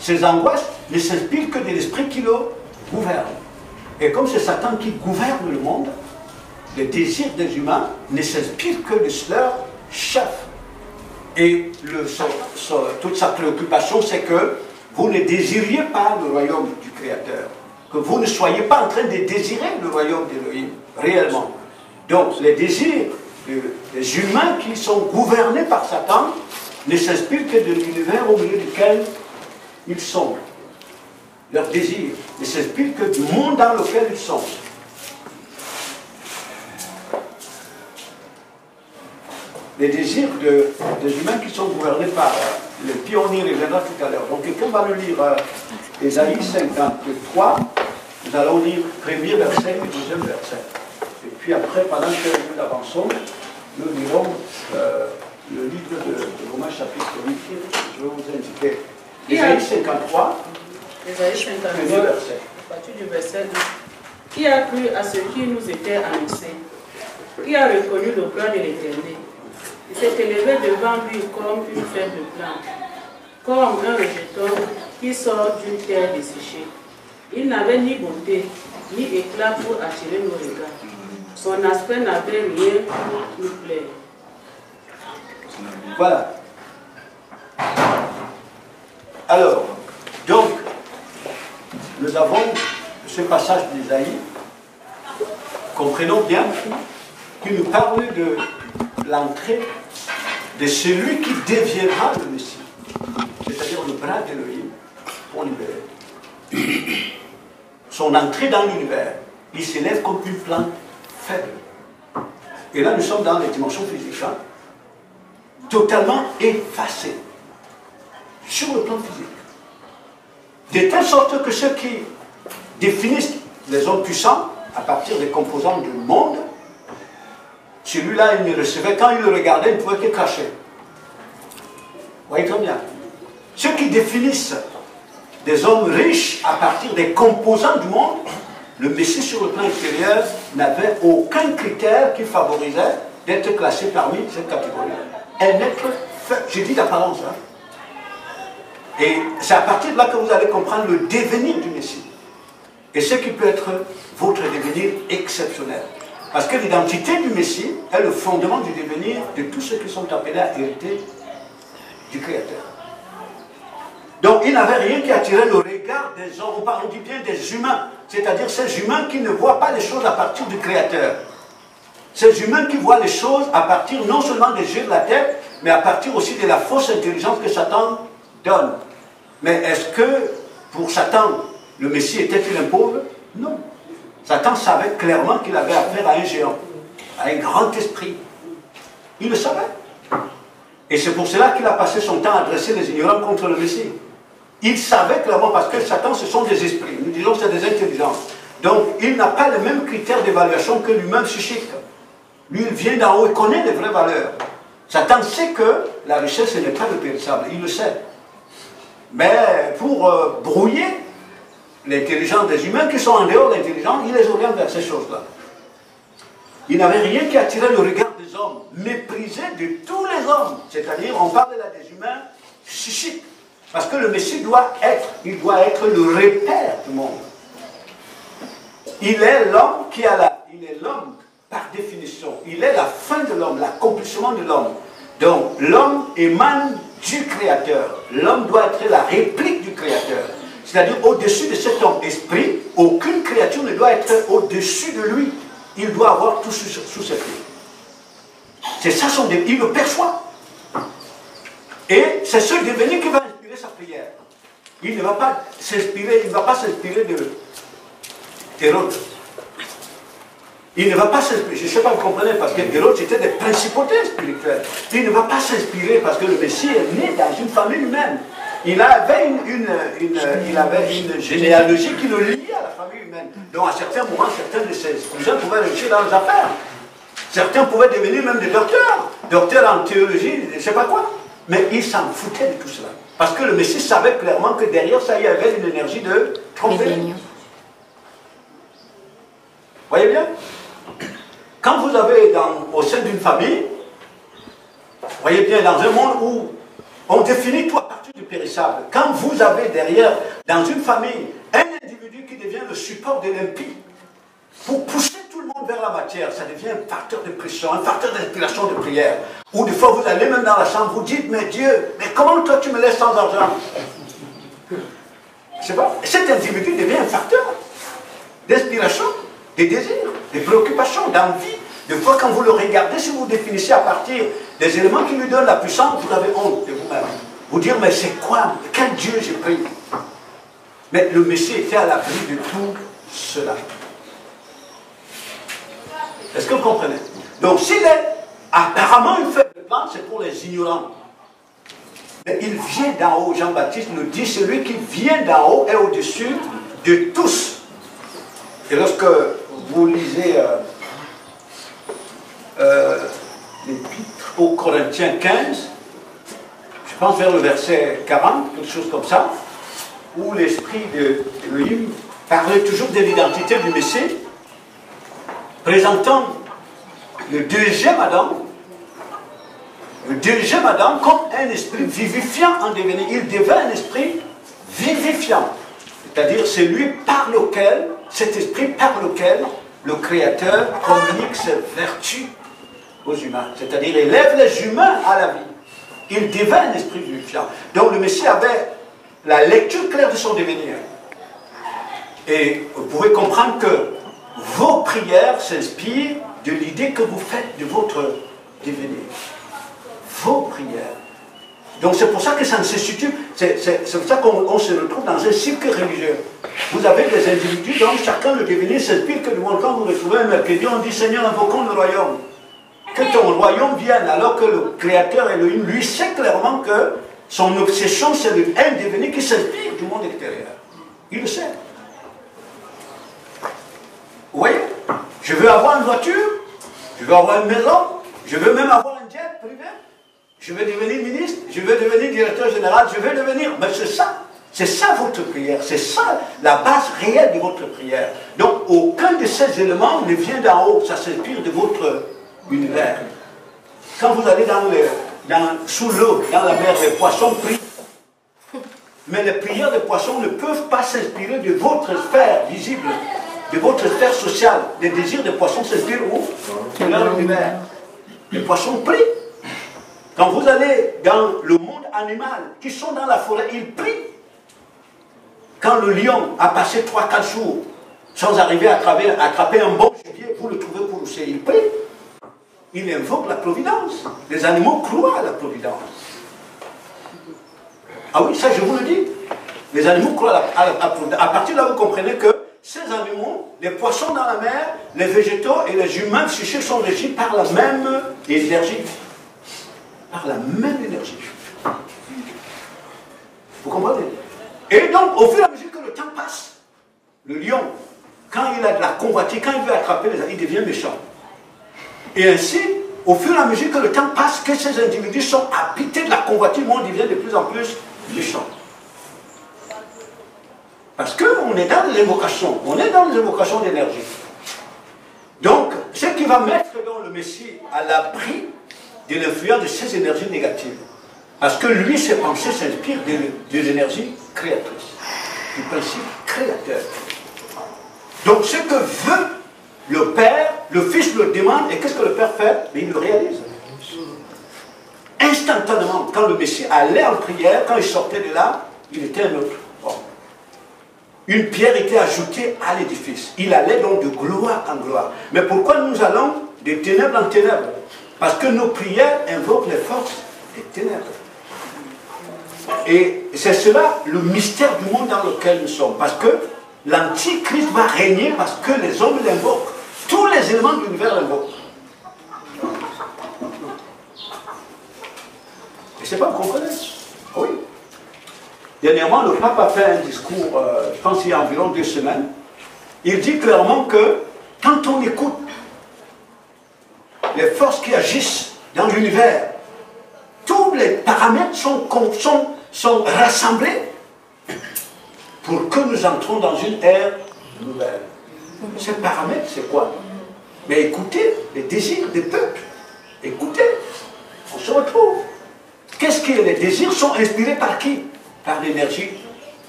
Ces angoisses ne s'inspirent que de l'esprit qui le gouverne. Et comme c'est Satan qui gouverne le monde, les désirs des humains ne s'inspirent que de leur chef. Et toute sa préoccupation, c'est que vous ne désiriez pas le royaume du Créateur. Que vous ne soyez pas en train de désirer le royaume d'Élohim, réellement. Donc, les désirs des humains qui sont gouvernés par Satan ne s'inspirent que de l'univers au milieu duquel ils sont. Leurs désirs ne s'inspirent que du monde dans lequel ils sont. Les désirs des humains qui sont gouvernés par le pionnier reviendra tout à l'heure. Donc quelqu'un va nous lire euh, Ésaïe 53, nous allons lire le premier verset et le deuxième verset. Et puis après, pendant que nous avançons, nous lirons euh, le livre de, de Romains chapitre 8. Je vais vous indiquer. Ésaïe 53, Ésaïe 53, premier verset. À partir du verset 2. Qui a cru à ce qui nous était annoncé Qui a reconnu le plan de l'éternel? Il s'est élevé devant lui comme une faible plante, comme un rejeton qui sort d'une terre desséchée. Il n'avait ni beauté, ni éclat pour attirer nos regards. Son aspect n'avait rien pour nous plaire. Voilà. Alors, donc, nous avons ce passage d'Isaïe, comprenons bien, qui nous parle de l'entrée de celui qui deviendra le Messie, c'est-à-dire le bras d'Élohim pour libérer. Son entrée dans l'univers, il s'élève comme une plante faible. Et là, nous sommes dans les dimensions physiques, hein, totalement effacées sur le plan physique. De telle sorte que ceux qui définissent les hommes puissants à partir des composants du monde, celui-là, il ne recevait, quand il le regardait, il ne pouvait que cacher. Vous voyez très bien. Ceux qui définissent des hommes riches à partir des composants du monde, le Messie sur le plan extérieur n'avait aucun critère qui favorisait d'être classé parmi cette catégorie. Un être fait, j'ai dit d'apparence. Hein. Et c'est à partir de là que vous allez comprendre le devenir du Messie. Et ce qui peut être votre devenir exceptionnel. Parce que l'identité du Messie est le fondement du devenir de tous ceux qui sont appelés à hériter du Créateur. Donc il n'avait rien qui attirait le regard des hommes, on parle bien des humains, c'est-à-dire ces humains qui ne voient pas les choses à partir du Créateur. Ces humains qui voient les choses à partir non seulement des yeux de la tête, mais à partir aussi de la fausse intelligence que Satan donne. Mais est-ce que pour Satan, le Messie était-il un pauvre? Non. Satan savait clairement qu'il avait affaire à un géant, à un grand esprit. Il le savait. Et c'est pour cela qu'il a passé son temps à dresser les ignorants contre le Messie. Il savait clairement, parce que Satan, ce sont des esprits. Nous disons que c'est des intelligences. Donc, il n'a pas les mêmes critères d'évaluation que lui-même suscite. Lui, il vient d'en haut et connaît les vraies valeurs. Satan sait que la richesse n'est pas le périssable. Il le sait. Mais pour euh, brouiller l'intelligence des humains qui sont en dehors de l'intelligence, il les oriente vers ces choses-là. Il n'avait rien qui attirait le regard des hommes, méprisé de tous les hommes. C'est-à-dire, on parle là des humains psychiques. Parce que le Messie doit être, il doit être le repère du monde. Il est l'homme qui a la, il est l'homme par définition. Il est la fin de l'homme, l'accomplissement de l'homme. Donc l'homme émane du Créateur. L'homme doit être la réplique du Créateur. C'est-à-dire au-dessus de cet homme esprit, aucune créature ne doit être au-dessus de lui. Il doit avoir tout sous, ses pieds. C'est ça son Il le perçoit. Et c'est ce devenir qui va inspirer sa prière. Il ne va pas s'inspirer, il ne va pas s'inspirer de. Il ne va pas s'inspirer, je ne sais pas, vous comprenez, parce que Hérode c'était des principautés spirituelles. Il ne va pas s'inspirer parce que le Messie est né dans une famille humaine. Il avait une, il avait une généalogie qui le liait à la famille humaine. Donc à certains moments, certains de ses cousins pouvaient réussir dans les affaires. Certains pouvaient devenir même des docteurs, docteurs en théologie, je ne sais pas quoi. Mais il s'en foutait de tout cela. Parce que le Messie savait clairement que derrière ça, il y avait une énergie de tromperie. Vous voyez bien? Quand vous avez dans, au sein d'une famille, voyez bien, dans un monde où on définit tout à partir du périssable. Quand vous avez derrière, dans une famille, un individu qui devient le support de l'impie, pour pousser tout le monde vers la matière, ça devient un facteur de pression, un facteur d'inspiration de prière. Ou des fois, vous allez même dans la chambre, vous dites, mais Dieu, mais comment toi tu me laisses sans argent? C'est pas. Cet individu devient un facteur d'inspiration, des désirs, des préoccupations, d'envie. Des fois, quand vous le regardez, si vous définissez à partir des éléments qui lui donnent la puissance, vous avez honte de vous-même. Vous dire, mais c'est quoi? Quel Dieu j'ai pris? Mais le Messie était à l'abri de tout cela. Est-ce que vous comprenez? Donc, s'il est apparemment une faible plante, c'est pour les ignorants. Mais il vient d'en haut. Jean-Baptiste nous dit celui qui vient d'en haut est au-dessus de tous. Et lorsque vous lisez euh, euh, l'épître Corinthiens 15, je pense vers le verset 40, quelque chose comme ça, où l'esprit de Elohim parlait toujours de l'identité du Messie, présentant le deuxième Adam, le deuxième Adam comme un esprit vivifiant en devenir. Il devint un esprit vivifiant. C'est-à-dire c'est lui par lequel, cet esprit par lequel le Créateur communique ses vertus aux humains. C'est-à-dire élève les humains à la vie. Il devint un esprit vivifiant. Donc le Messie avait la lecture claire de son devenir. Et vous pouvez comprendre que vos prières s'inspirent de l'idée que vous faites de votre devenir. Vos prières. Donc c'est pour ça que ça ne se situe, c'est pour ça qu'on se retrouve dans un cycle religieux. Vous avez des individus dont chacun le devenir s'inspire que du monde quand vous retrouvez un mercredi, on dit Seigneur, invoquons le royaume. Que ton royaume vienne, alors que le Créateur Elohim, lui, sait clairement que son obsession, c'est un devenir qui s'inspire du monde extérieur. Il le sait. Vous voyez Je veux avoir une voiture, je veux avoir une maison, je veux même avoir un jet privé, je veux devenir ministre, je veux devenir directeur général, je veux devenir... Mais c'est ça, c'est ça votre prière, c'est ça la base réelle de votre prière. Donc aucun de ces éléments ne vient d'en haut, ça s'inspire de votre univers. Quand vous allez dans le, dans, sous l'eau, dans la mer, les poissons prient. Mais les prières des poissons ne peuvent pas s'inspirer de votre sphère visible de votre sphère sociale, les désirs des poissons s'inspirent où? Dans l'univers. Les poissons prient. Quand vous allez dans le monde animal, qui sont dans la forêt, ils prient. Quand le lion a passé 3-4 jours sans arriver à attraper, un bon gibier, vous le trouvez pousser, il prie. Il invoque la providence. Les animaux croient à la providence. Ah oui, ça je vous le dis. Les animaux croient à la, providence. À partir de là, vous comprenez que ces animaux, les poissons dans la mer, les végétaux et les humains psychiques sont régis par la même énergie. Par la même énergie. Vous comprenez? Et donc, au fur et à mesure que le temps passe, le lion, quand il a de la convoitise, quand il veut attraper les il devient méchant. Et ainsi, au fur et à mesure que le temps passe, que ces individus sont habités de la convoitise, il devient de plus en plus méchant. Parce qu'on est dans les évocations, on est dans les évocations d'énergie. Donc, ce qui va mettre dans le Messie à l'abri de l'influence de ces énergies négatives. Parce que lui, ses pensées s'inspirent de, de l'énergie créatrice, du principe créateur. Donc, ce que veut le Père, le Fils le demande, et qu'est-ce que le Père fait? Mais il le réalise. Instantanément, quand le Messie allait en prière, quand il sortait de là, il était un autre une pierre était ajoutée à l'édifice. Il allait donc de gloire en gloire. Mais pourquoi nous allons de ténèbres en ténèbres Parce que nos prières invoquent les forces des ténèbres. Et c'est cela le mystère du monde dans lequel nous sommes. Parce que l'Antichrist va régner parce que les hommes l'invoquent. Tous les éléments de l'univers l'invoquent. Et c'est pas vous comprenez? Oui. Dernièrement, le pape a fait un discours, euh, je pense il y a environ deux semaines. Il dit clairement que quand on écoute les forces qui agissent dans l'univers, tous les paramètres sont, sont, sont rassemblés pour que nous entrons dans une ère nouvelle. Ces paramètres, c'est quoi? Mais écoutez les désirs des peuples. Écoutez, on se retrouve. Qu'est-ce qui est les désirs sont inspirés par qui? Par l'énergie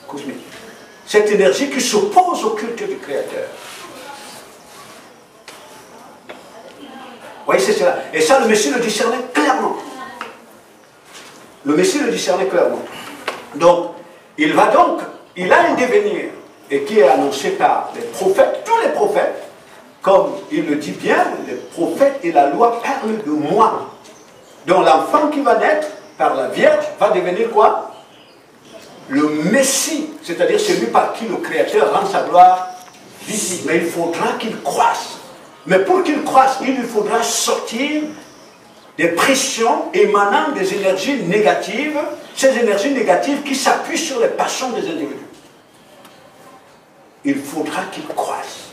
cosmique. Cette énergie qui s'oppose au culte du Créateur. Voyez, c'est cela. Et ça, le Messie le discernait clairement. Le Messie le discernait clairement. Donc, il va donc, il a un devenir, et qui est annoncé par les prophètes, tous les prophètes, comme il le dit bien, les prophètes et la loi parlent de moi. Donc l'enfant qui va naître par la Vierge va devenir quoi? Le Messie, c'est-à-dire celui par qui le Créateur rend sa gloire visible. Mais il faudra qu'il croisse. Mais pour qu'il croisse, il lui faudra sortir des pressions émanant des énergies négatives, ces énergies négatives qui s'appuient sur les passions des individus. Il faudra qu'il croisse.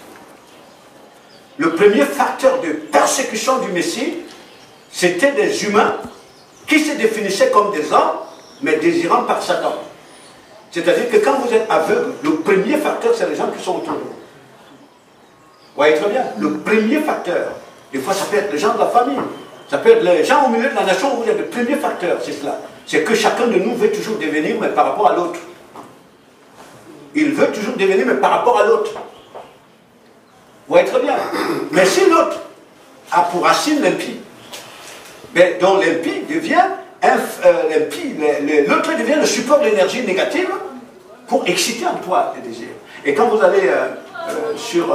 Le premier facteur de persécution du Messie, c'était des humains qui se définissaient comme des hommes, mais désirant par Satan. C'est-à-dire que quand vous êtes aveugle, le premier facteur, c'est les gens qui sont autour de vous. Voyez très bien, le premier facteur, des fois ça peut être les gens de la famille, ça peut être les gens au milieu de la nation, vous êtes le premier facteur, c'est cela. C'est que chacun de nous veut toujours devenir, mais par rapport à l'autre. Il veut toujours devenir, mais par rapport à l'autre. Vous voyez très bien. Mais si l'autre a pour racine l'impie, ben, donc l'impie devient, euh, l'autre devient le support de l'énergie négative pour exciter en toi les désirs. Et quand vous allez euh, euh, sur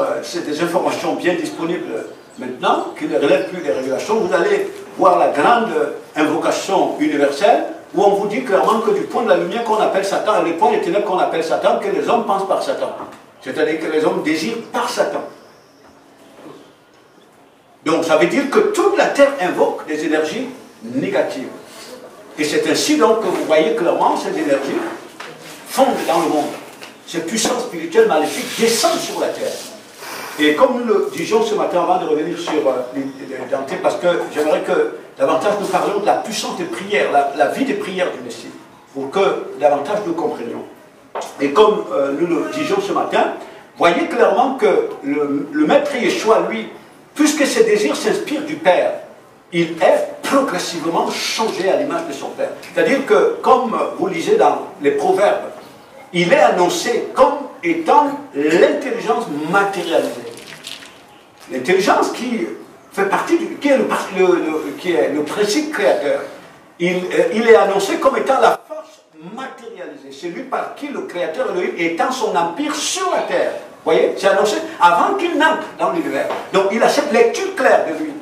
des informations bien disponibles maintenant, qui ne relèvent plus des régulations, vous allez voir la grande invocation universelle où on vous dit clairement que du point de la lumière qu'on appelle Satan, et les points des ténèbres qu'on appelle Satan, que les hommes pensent par Satan. C'est-à-dire que les hommes désirent par Satan. Donc ça veut dire que toute la Terre invoque des énergies négatives. Et c'est ainsi donc que vous voyez clairement ces énergies fondent dans le monde. Ces puissances spirituelles maléfiques descendent sur la Terre. Et comme nous le disions ce matin avant de revenir sur euh, les, parce que j'aimerais que davantage nous parlions de la puissance des prières, la, vie des prières du Messie, pour que davantage nous comprenions. Et comme euh, nous le disions ce matin, voyez clairement que le, le maître Yeshua, lui, puisque ses désirs s'inspirent du Père, il est progressivement changé à l'image de son Père. C'est-à-dire que, comme vous lisez dans les Proverbes, il est annoncé comme étant l'intelligence matérialisée. L'intelligence qui fait partie du, qui est le, principe créateur. Il, euh, il, est annoncé comme étant la force matérialisée, celui par qui le créateur Elohim étend son empire sur la terre voyez, c'est annoncé avant qu'il n'entre dans l'univers. Donc il a cette claire de lui.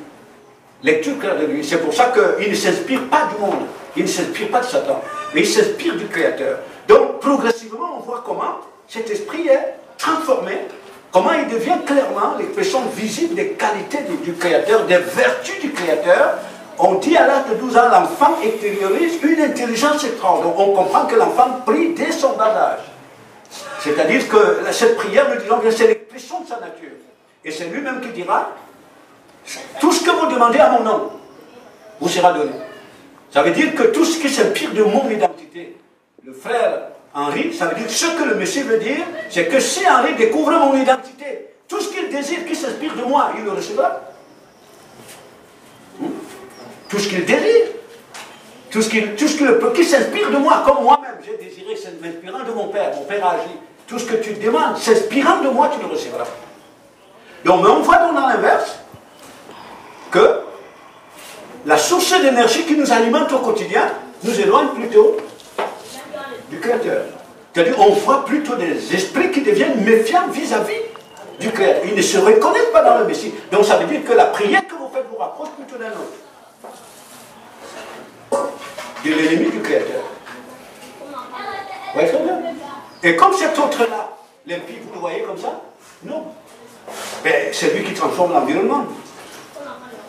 Lecture claire de lui. C'est pour ça qu'il ne s'inspire pas du monde. Il ne s'inspire pas de Satan. Mais il s'inspire du Créateur. Donc progressivement, on voit comment cet esprit est transformé. Comment il devient clairement l'expression visible des qualités du, Créateur, des vertus du Créateur. On dit à l'âge de 12 ans, l'enfant extériorise une intelligence étrange. Donc on comprend que l'enfant prie dès son bas âge. C'est-à-dire que cette prière, nous disons que c'est l'expression de sa nature. Et c'est lui-même qui dira, tout ce que vous demandez à mon nom, vous sera donné. Ça veut dire que tout ce qui s'inspire de mon identité, le frère Henri, ça veut dire ce que le Messie veut dire, c'est que si Henri découvre mon identité, tout ce qu'il désire qui s'inspire de moi, il le recevra. Hmm? Tout ce qu'il désire. Tout ce qui, tout ce qui, s'inspire de moi, comme moi-même, j'ai désiré, m'inspirant de mon Père. Mon Père a agi. Tout ce que tu demandes, s'inspirant de moi, tu le recevras. Donc, mais on voit dans l'inverse que la source d'énergie qui nous alimente au quotidien nous éloigne plutôt Créateur. C'est-à-dire, on voit plutôt des esprits qui deviennent méfiants vis-à-vis du Créateur. Ils ne se reconnaissent pas dans le Messie. Donc, ça veut dire que la prière que vous faites vous rapproche plutôt d'un autre de l'ennemi du Créateur. Vous voyez Et comme cet autre-là, l'impie, vous le voyez comme ça? Non. Ben, c'est lui qui transforme l'environnement.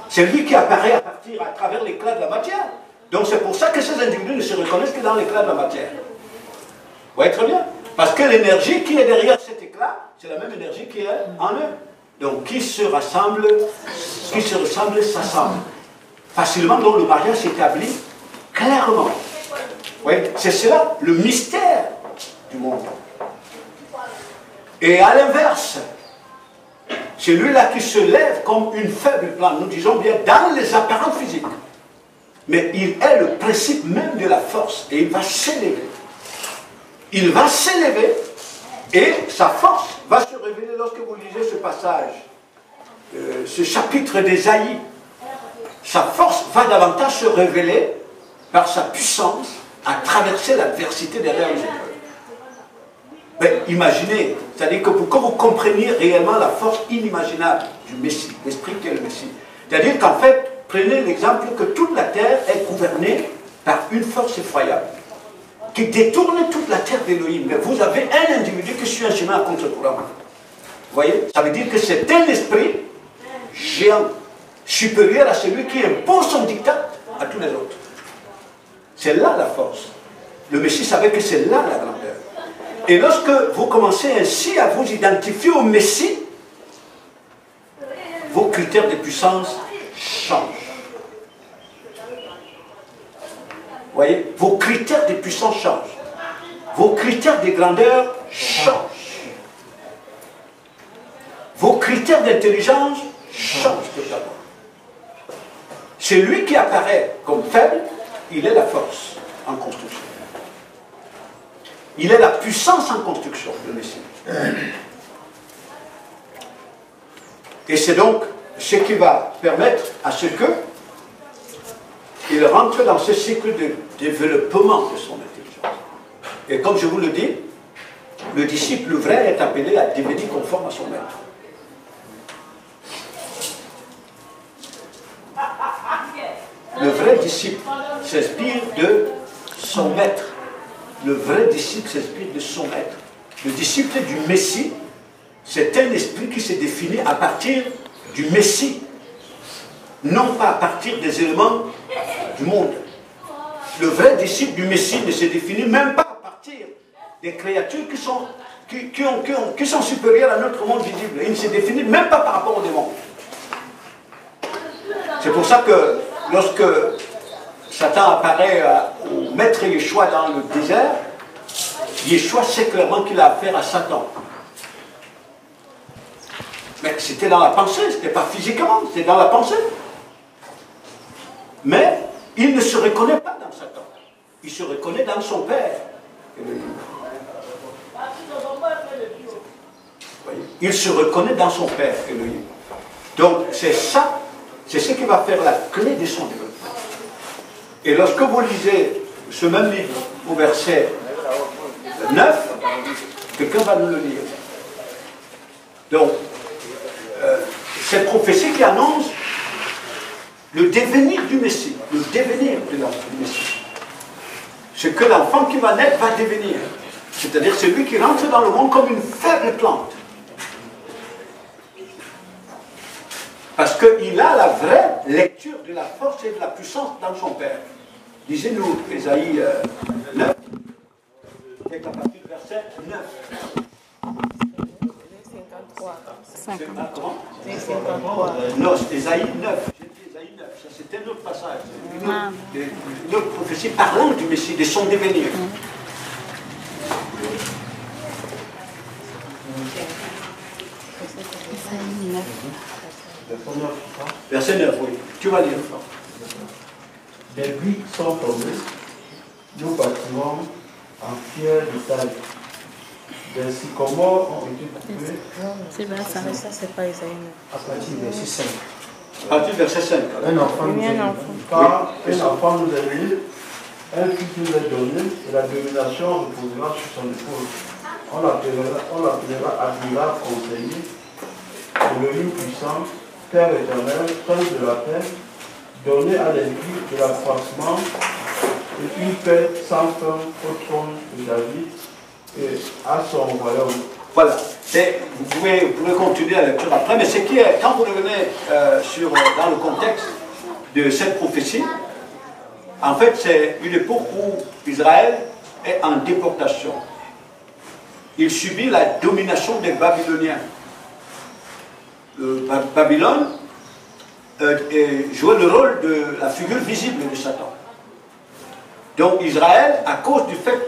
C'est lui qui apparaît à partir, à travers l'éclat de la matière. Donc c'est pour ça que ces individus ne se reconnaissent que dans l'éclat de la matière. Vous voyez très bien Parce que l'énergie qui est derrière cet éclat, c'est la même énergie qui est en eux. Donc qui se rassemble, qui se ressemble, s'assemble. Facilement, donc le mariage s'établit clairement. Oui, c'est cela le mystère du monde. Et à l'inverse, celui-là qui se lève comme une faible plante, nous disons bien dans les apparences physiques. mais il est le principe même de la force et il va s'élever. Il va s'élever et sa force va se révéler lorsque vous lisez ce passage, euh, ce chapitre d'Ésaïe. Sa force va davantage se révéler par sa puissance à traverser l'adversité derrière les épreuves. Ben, imaginez, c'est-à-dire que pour que vous compreniez réellement la force inimaginable du Messie, l'esprit qui est le Messie, c'est-à-dire qu'en fait, prenez l'exemple que toute la terre est gouvernée par une force effroyable qui détourne toute la terre d'Élohim. Mais vous avez un individu qui suit un chemin à contre-courant. Vous voyez? Ça veut dire que c'est un esprit géant, supérieur à celui qui impose son dictat à tous les autres. C'est là la force. Le Messie savait que c'est là la grandeur. Et lorsque vous commencez ainsi à vous identifier au Messie, vos critères de puissance changent. Vous voyez Vos critères de puissance changent. Vos critères de grandeur changent. Vos critères d'intelligence changent totalement. Celui qui apparaît comme faible, il est la force en construction. Il est la puissance en construction, le Messie. Et c'est donc ce qui va permettre à ce que il rentre dans ce cycle de développement de son intelligence. Et comme je vous le dis, le disciple vrai est appelé à devenir conforme à son maître. Le vrai disciple s'inspire de son maître. Le vrai disciple s'inspire de son maître. Le disciple du Messie, c'est un esprit qui se définit à partir du Messie, non pas à partir des éléments du monde. Le vrai disciple du Messie ne se définit même pas à partir des créatures qui sont, qui, ont, qui, sont supérieures à notre monde visible. Il ne se définit même pas par rapport au démon. C'est pour ça que lorsque Satan apparaît au maître Yeshua dans le désert, Yeshua sait clairement qu'il a affaire à Satan. Mais c'était dans la pensée, ce n'était pas physiquement, c'était dans la pensée. Mais il ne se reconnaît pas dans Satan. Il se reconnaît dans son Père. Il se reconnaît dans son Père, Donc c'est ça, c'est ce qui va faire la clé de son développement. Et lorsque vous lisez ce même livre au verset 9, quelqu'un va nous le lire. Donc, euh, cette prophétie qui annonce le devenir du Messie, le devenir du Messie. Ce que l'enfant qui va naître va devenir. C'est-à-dire celui qui rentre dans le monde comme une faible plante. Parce qu'il a la vraie lecture de la force et de la puissance dans son Père. Lisez-nous Ésaïe 9, euh, à partir du verset 9. 53. 53. Non, c'est Ésaïe 9 c'est un autre passage, une autre, une autre, prophétie parlant du Messie, de son devenir. Verset 9, oui. Tu vas lire. Des briques sont tombées, nos bâtiments en pierre de taille. Des sycomores ont été coupés. C'est vrai, ça, ça c'est pas Isaïe. À partir du verset 5. Partir du verset 5. Un enfant nous est Car un enfant nous est né, un fils nous est donné, et la domination reposera sur son épaule. On l'appellera admirable conseiller, Elohim puissant, Père éternel, Prince de la paix, donné à l'Église de l'accroissement et une paix sans fin au trône de David et à son royaume. Voilà. Vous pouvez, continuer la lecture après, mais ce qui est, quand vous revenez euh, sur, euh, dans le contexte de cette prophétie, en fait, c'est une époque où Israël est en déportation. Il subit la domination des Babyloniens. Babylone euh, jouait le rôle de la figure visible de Satan. Donc Israël, à cause du fait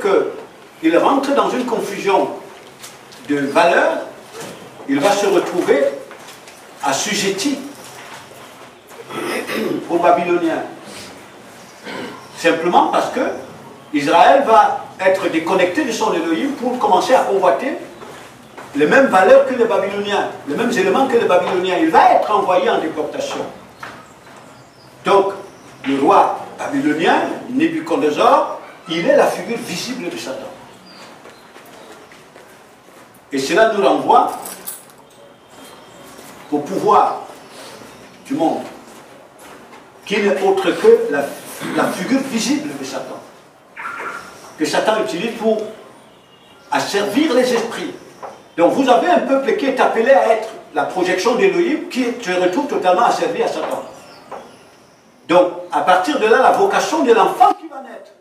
qu'il rentre dans une confusion de valeurs, il va se retrouver assujetti aux Babyloniens. Simplement parce que Israël va être déconnecté de son Elohim pour commencer à convoiter les mêmes valeurs que les Babyloniens, les mêmes éléments que les Babyloniens. Il va être envoyé en déportation. Donc, le roi babylonien, Nebuchadnezzar, il est la figure visible de Satan. Et cela nous renvoie au pouvoir du monde, qui n'est autre que la, figure visible de Satan, que Satan utilise pour asservir les esprits. Donc vous avez un peuple qui est appelé à être la projection d'Élohim qui se retrouve totalement asservi à Satan. Donc à partir de là, la vocation de l'enfant qui va naître,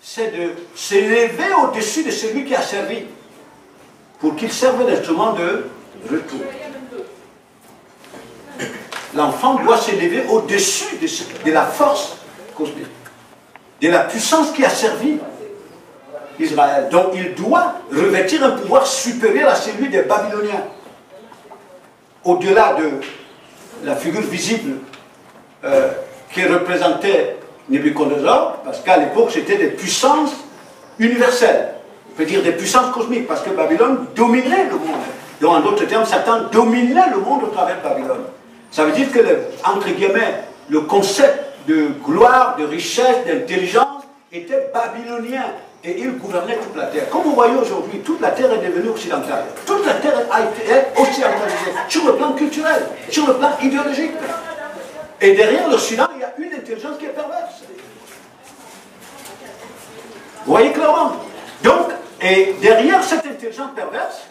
c'est de s'élever au-dessus de celui qui a servi, pour qu'il serve d'instrument de retour. L'enfant doit s'élever au-dessus de, la force de la puissance qui a servi Israël. Donc il doit revêtir un pouvoir supérieur à celui des Babyloniens. Au-delà de la figure visible euh, qui représentait Nebuchadnezzar, parce qu'à l'époque c'était des puissances universelles, on peut dire des puissances cosmiques, parce que Babylone dominait le monde. Donc en d'autres termes, Satan dominait le monde au travers de Babylone. Ça veut dire que, entre guillemets, le concept de gloire, de richesse, d'intelligence était babylonien et il gouvernait toute la terre. Comme vous voyez aujourd'hui, toute la terre est devenue occidentale. Toute la terre a été occidentalisée sur le plan culturel, sur le plan idéologique. Et derrière l'Occident, il y a une intelligence qui est perverse. Vous voyez clairement et derrière cette intelligence perverse,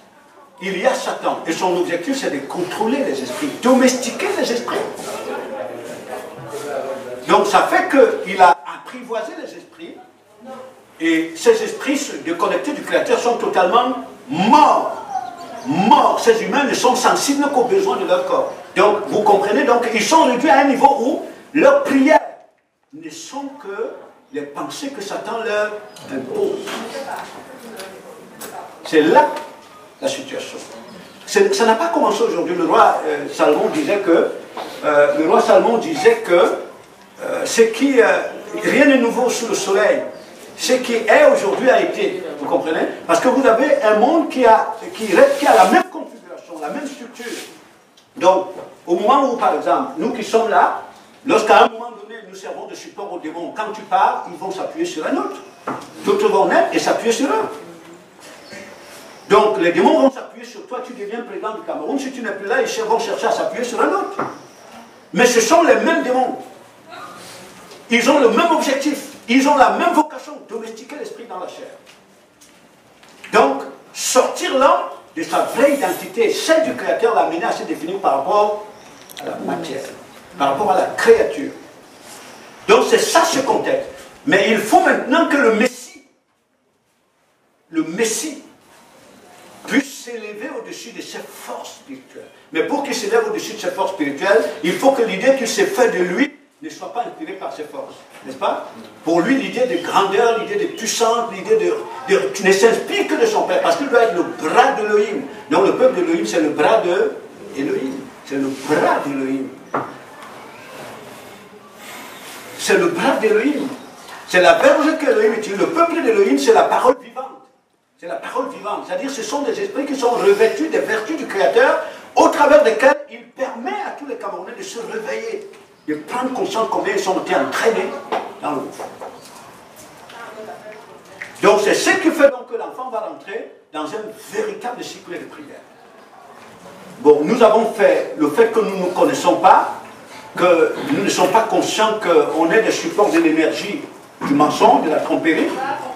il y a Satan. Et son objectif, c'est de contrôler les esprits, domestiquer les esprits. Donc ça fait qu'il a apprivoisé les esprits et ces esprits déconnectés du Créateur sont totalement morts. Morts. Ces humains ne sont sensibles qu'aux besoins de leur corps. Donc, vous comprenez, donc, ils sont réduits à un niveau où leurs prières ne sont que les pensées que Satan leur impose. C'est là la situation. Ça n'a pas commencé aujourd'hui. Le roi euh, Salomon disait que euh, le roi disait que euh, ce qui rien n'est nouveau sous le soleil ce qui est aujourd'hui a été. Vous comprenez? Parce que vous avez un monde qui a, qui, a la même configuration, la même structure. Donc, au moment où, par exemple, nous qui sommes là, lorsqu'à un moment nous servons de support aux démons, quand tu pars, ils vont s'appuyer sur un autre. D'autres vont naître et s'appuyer sur eux. Donc, les démons vont s'appuyer sur toi, tu deviens président du Cameroun. Si tu n'es plus là, ils vont chercher à s'appuyer sur un autre. Mais ce sont les mêmes démons. Ils ont le même objectif. Ils ont la même vocation, domestiquer l'esprit dans la chair. Donc, sortir l'homme de sa vraie identité, celle du Créateur, l'amener à se définir par rapport à la matière, par rapport à la créature. Donc c'est ça ce contexte. Mais il faut maintenant que le Messie, le Messie, puisse s'élever au-dessus de ses forces spirituelles. Mais pour qu'il s'élève au-dessus de ses forces spirituelles, il faut que l'idée qu'il s'est fait de lui ne soit pas inspiré par ses forces. N'est-ce pas? Pour lui, l'idée de grandeur, l'idée de puissance, l'idée de, de, ne s'inspire que de son Père, parce qu'il doit être le bras d'Elohim. Non, le peuple d'Elohim, c'est le bras de Elohim. C'est le bras d'Elohim. C'est le bras d'Elohim. C'est la verge qu'Elohim utilise. Le peuple d'Elohim, c'est la parole vivante. C'est la parole vivante. C'est-à-dire, ce sont des esprits qui sont revêtus des vertus du Créateur, au travers desquels il permet à tous les Camerounais de se réveiller de prendre conscience combien ils sont été entraînés dans le. Donc c'est ce qui fait donc que l'enfant va rentrer dans un véritable cycle de prière. Bon, nous avons fait le fait que nous ne connaissons pas, que nous ne sommes pas conscients qu'on est des supports de l'énergie du mensonge, de la tromperie.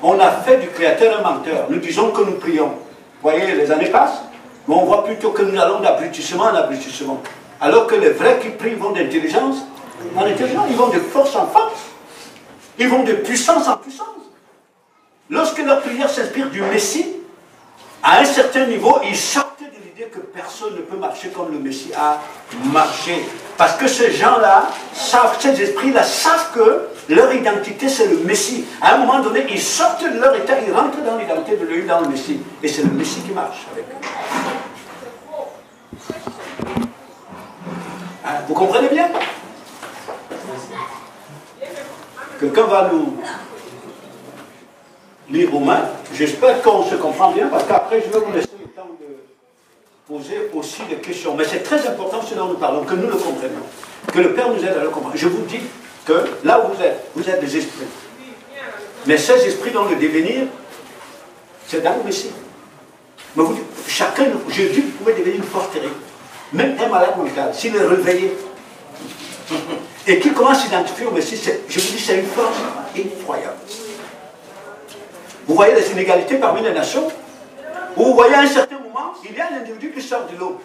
On a fait du Créateur un menteur. Nous disons que nous prions. Vous voyez, les années passent, mais on voit plutôt que nous allons d'abrutissement en abrutissement. Alors que les vrais qui prient vont d'intelligence en intelligence, ils vont de force en force. Ils vont de puissance en puissance. Lorsque leur prière s'inspire du Messie, à un certain niveau, ils sortent que personne ne peut marcher comme le Messie a marché. Parce que ces gens-là savent, ces esprits-là savent que leur identité c'est le Messie. À un moment donné, ils sortent de leur état, ils rentrent dans l'identité de l'œil dans le Messie. Et c'est le Messie qui marche avec eux. Hein, vous comprenez bien? Quelqu'un va nous lire Romains. J'espère qu'on se comprend bien, parce qu'après, je vais vous laisser le temps de poser aussi des questions. Mais c'est très important ce dont nous parlons, que nous le comprenions. Que le Père nous aide à le comprendre. Je vous dis que là où vous êtes, vous êtes des esprits. Mais ces esprits dans le devenir, c'est dans le Messie. Mais vous, chacun, Jésus pouvait devenir une force terrible. Même un malade mental, s'il est réveillé, et qu'il commence à s'identifier au Messie, je vous dis, c'est une force effroyable. Vous voyez les inégalités parmi les nations? Vous voyez un certain il y a un individu qui sort de l'eau.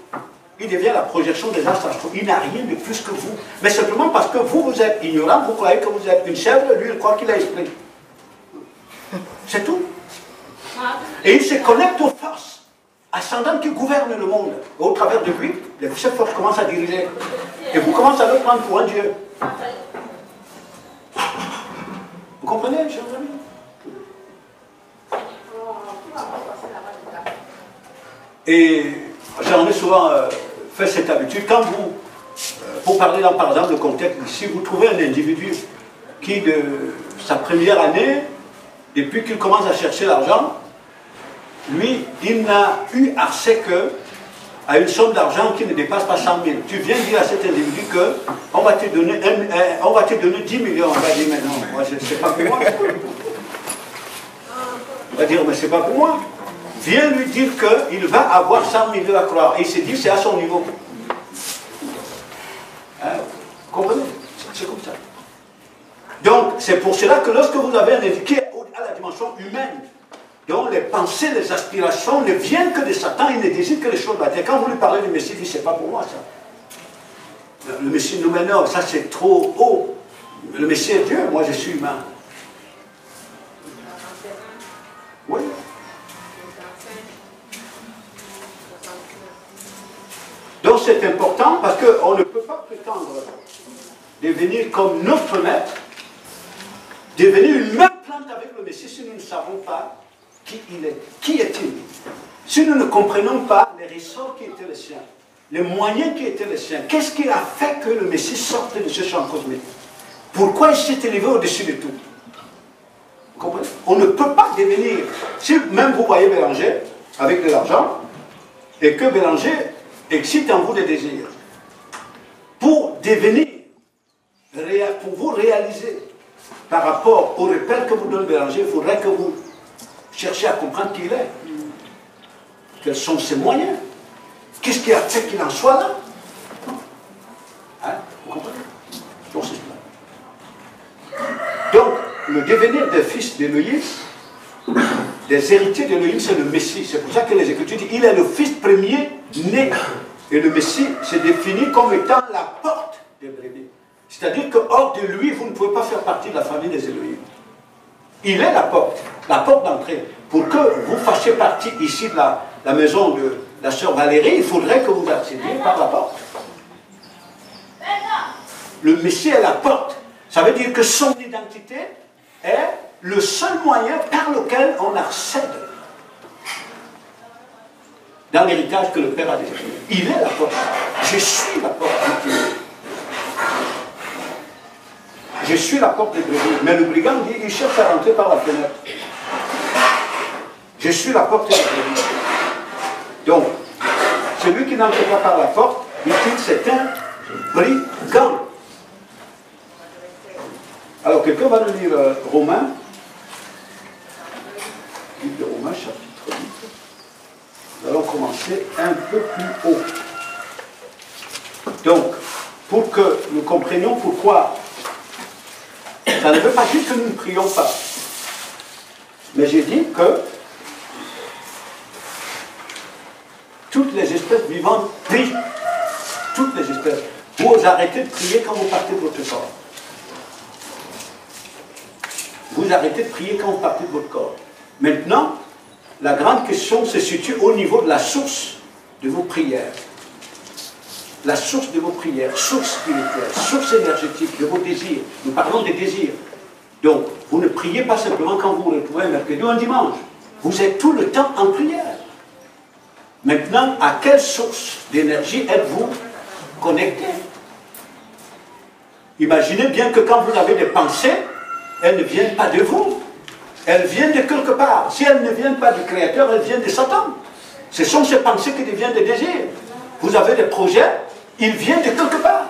Il devient la projection des astres Il n'a rien de plus que vous. Mais simplement parce que vous, vous êtes ignorant, vous croyez que vous êtes une chèvre, lui, il croit qu'il a esprit. C'est tout. Et il se connecte aux forces ascendantes qui gouvernent le monde. Au travers de lui, ces forces commencent à diriger. Et vous commencez à le prendre pour un Dieu. Vous comprenez, chers amis? Et j'en ai souvent euh, fait cette habitude. Quand vous, euh, pour parler dans, par exemple de contexte, si vous trouvez un individu qui, de sa première année, depuis qu'il commence à chercher l'argent, lui, il n'a eu accès que à une somme d'argent qui ne dépasse pas 100 000. Tu viens dire à cet individu que on va te donner, on va te donner 10 millions. On va dire, mais non, c'est pas pour moi. On va dire, mais c'est pas pour moi. Viens lui dire qu'il va avoir 100 millions à croire. Et il s'est dit, c'est à son niveau. Hein? Comprenez? C'est comme ça. Donc, c'est pour cela que lorsque vous avez un individu à la dimension humaine, dont les pensées, les aspirations ne viennent que de Satan, il ne désire que les choses bâties. Quand vous lui parlez du Messie, il dit, c'est pas pour moi ça. Le Messie nous non, ça c'est trop haut. Le Messie est Dieu, moi je suis humain. C'est important parce qu'on ne peut pas prétendre devenir comme notre maître, devenir une même plante avec le Messie si nous ne savons pas qui il est. Qui est-il. Si nous ne comprenons pas les ressorts qui étaient les siens, les moyens qui étaient les siens, qu'est-ce qui a fait que le Messie sorte de ce champ cosmique? Pourquoi il s'est élevé au-dessus de tout? Vous comprenez? On ne peut pas devenir, si même vous voyez Bélanger avec de l'argent, et que Bélanger excite en vous des désirs, pour devenir, pour vous réaliser par rapport au repère que vous donne Bélanger, il faudrait que vous chercher à comprendre qui il est. Quels sont ses moyens? Qu'est-ce qui a fait qu'il en soit là? Hein? Vous comprenez? Donc, Donc, le devenir des fils d'Élohim, des héritiers d'Élohim, c'est le Messie. C'est pour ça que les Écritures disent il est le fils premier né. Et le Messie s'est défini comme étant la porte des brebis. C'est-à-dire que hors de lui, vous ne pouvez pas faire partie de la famille des Élohim. Il est la porte, la porte d'entrée. Pour que vous fassiez partie ici de la, maison de la sœur Valérie, il faudrait que vous accédiez par la porte. Le Messie est la porte. Ça veut dire que son identité est le seul moyen par lequel on accède dans l'héritage que le Père a décidé. Il est la porte. Je suis la porte. Je suis la porte des brebis. Mais le brigand dit, il cherche à rentrer par la fenêtre. Je suis la porte des brebis. Donc, celui qui n'entre pas par la porte, il dit c'est un brigand. Alors, quelqu'un va nous lire euh, Romain. Livre de Romains, chapitre 8. Commencer un peu plus haut. Donc, pour que nous comprenions pourquoi ça ne veut pas dire que nous ne prions pas. Mais j'ai dit que toutes les espèces vivantes prient. Toutes les espèces. Vous arrêtez de prier quand vous partez de votre corps. Vous arrêtez de prier quand vous partez de votre corps. Maintenant, la grande question se situe au niveau de la source de vos prières la source de vos prières, source spirituelle, source énergétique de vos désirs. Nous parlons des désirs. Donc, vous ne priez pas simplement quand vous vous retrouvez un mercredi ou un dimanche. Vous êtes tout le temps en prière. Maintenant, à quelle source d'énergie êtes-vous connecté? Imaginez bien que quand vous avez des pensées, elles ne viennent pas de vous. Elles viennent de quelque part. Si elles ne viennent pas du Créateur, elles viennent de Satan. Ce sont ces pensées qui deviennent des désirs. Vous avez des projets, ils viennent de quelque part.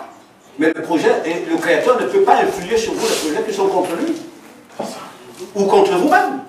Mais le projet, et le Créateur ne peut pas influer sur vous les projets qui sont contre lui. Ou contre vous-même.